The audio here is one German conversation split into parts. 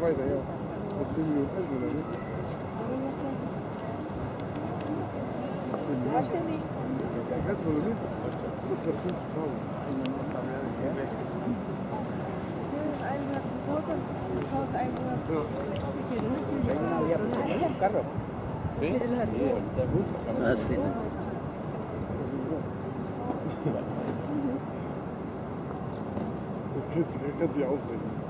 Kilometer weiter, ja. Mit 10 Minuten Elf, oder nicht? 10 Minuten. Ja, ganz oder nicht? Ich glaube 50.000. un carro. Sí, sí, ahorita Ah, sí. Das kannst du ja ausrechnen.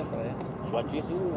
da praia. Joatinho, sim,